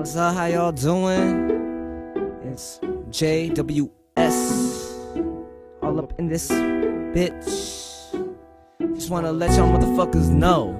what's up? How y'all doing? It's JWS. All up in this bitch. Just wanna let y'all motherfuckers know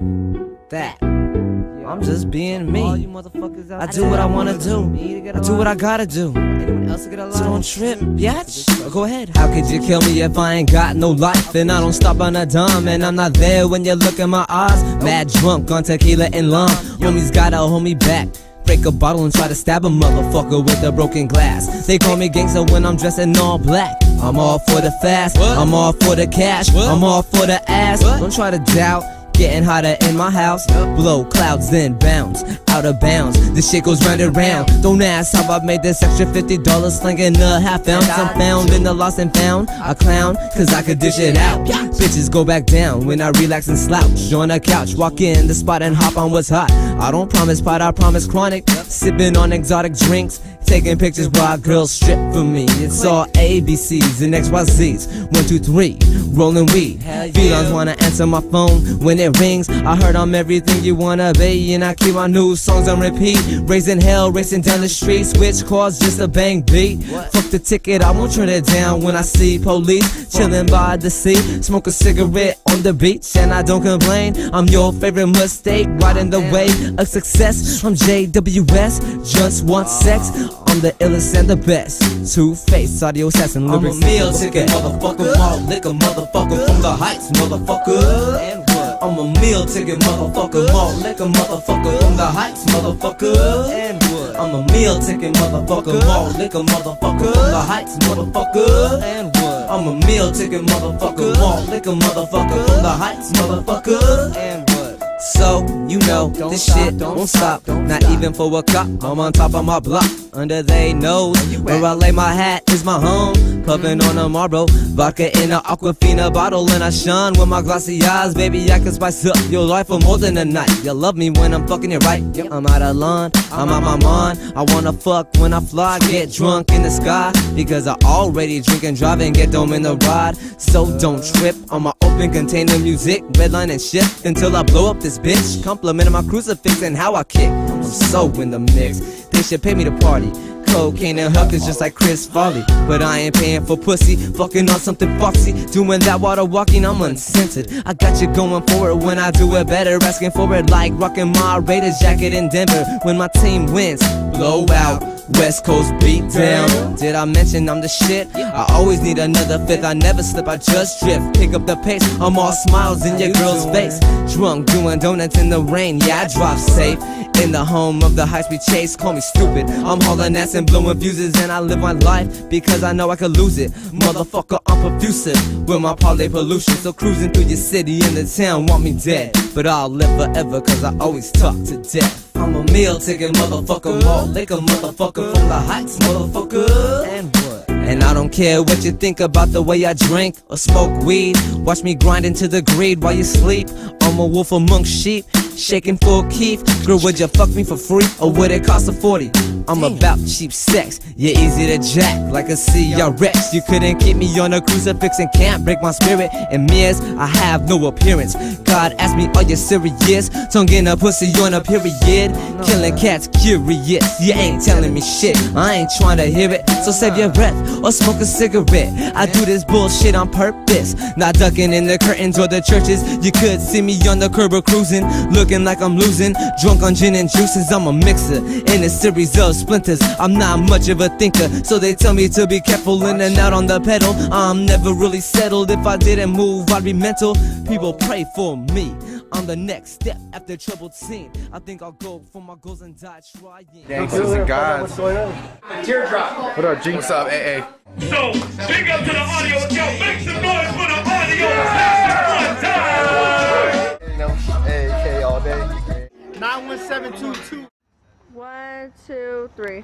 that I'm just being me. I do what I wanna do. I do what I gotta do. So don't trip, bitch. Go ahead. How could you kill me if I ain't got no life? And I don't stop on a dime. And I'm not there when you look in my eyes. Mad drunk on tequila and lime. Homies gotta hold me back. Break a bottle and try to stab a motherfucker with a broken glass. They call me gangster when I'm dressed in all black. I'm all for the fast, I'm all for the cash, I'm all for the ass. Don't try to doubt. Getting hotter in my house. Blow clouds, then bounce out of bounds. This shit goes round and round. Don't ask how I made this extra $50 slinging a half ounce. I'm found in the lost and found. A clown, cause I could dish it out. Bitches go back down when I relax and slouch on a couch. Walk in the spot and hop on what's hot. I don't promise pot, I promise chronic. Sipping on exotic drinks. Taking pictures while girls strip for me. It's all ABCs and XYZs. One, two, three, rolling weed. Felines wanna answer my phone when it rings. I heard I'm everything you wanna be, and I keep my new songs on repeat. Raising hell, racing down the street. Switch cars, just a bang beat. Fuck the ticket, I won't turn it down when I see police chilling by the sea. Smoke a cigarette on the beach, and I don't complain. I'm your favorite mistake, right in the way of success. I'm JWS, just want sex. I'm the illest and the best. Two face audio assassin, I'm a meal ticket, motherfucker, malt liquor, motherfucker, from the heights, motherfucker. And what? I'm a meal ticket, motherfucker, malt liquor, motherfucker, from the heights, motherfucker. And what? I'm a meal ticket, motherfucker, malt liquor, motherfucker, from the heights, motherfucker. And what? I'm a meal ticket, motherfucker, malt liquor, motherfucker, from the heights, motherfucker. And what? So, you know, this stop, shit don't won't stop, stop, don't not stop. even for a cop. I'm on top of my block, under they nose. Where I lay my hat is my home. Puffin' on a Marlboro, vodka in a Aquafina bottle, and I shine with my glossy eyes. Baby, I can spice up your life for more than a night. You love me when I'm fucking it right. I'm out of line, I'm out my mind. I wanna fuck when I fly, get drunk in the sky. Because I already drink and drive and get dome in the ride. So don't trip on my open container music, redline and shift until I blow up this bitch. Complimenting my crucifix and how I kick. I'm so in the mix. They should pay me to party. Cocaine and hookers just like Chris Farley. But I ain't paying for pussy. Fucking on something foxy. Doing that water walking, I'm uncensored. I got you going for it when I do it better. Asking for it like rocking my Raiders jacket in Denver. When my team wins, blow out. West Coast beat down. Did I mention I'm the shit? I always need another fifth. I never slip, I just drift. Pick up the pace. I'm all smiles in your girl's face. Drunk, doing donuts in the rain. Yeah, I drive safe. In the home of the high speed chase, call me stupid. I'm hauling ass and blowing fuses, and I live my life because I know I could lose it. Motherfucker, I'm perfusive with my parlay pollution. So cruising through your city and the town want me dead. But I'll live forever cause I always talk to death. I'm a meal ticket, motherfucker, malt liquor, motherfucker, from the heights, motherfucker. And what? And I don't care what you think about the way I drink or smoke weed. Watch me grind into the greed while you sleep. I'm a wolf among sheep, shaking for keef. Girl, would you fuck me for free or would it cost a 40? I'm about cheap sex, you're easy to jack like a CRX. You couldn't keep me on a crucifix and can't break my spirit. In mirrors, I have no appearance. God asked me, Are you serious? Tongue in a pussy on a period. Killing cats curious, you ain't telling me shit. I ain't trying to hear it, so save your breath or smoke a cigarette. I do this bullshit on purpose, not ducking in the curtains or the churches. You could see me on the curb or cruising, looking like I'm losing. Drunk on gin and juices, I'm a mixer in a series of splinters. I'm not much of a thinker, so they tell me to be careful in and out on the pedal. I'm never really settled. If I didn't move, I'd be mental. People pray for me. On the next step after troubled scene, I think I'll go for my goals and die trying. Gangsters and gods. Teardrop. What up, G? What's up, AA? So, big up to the audio. Yo, make some noise 1722. One, two, three.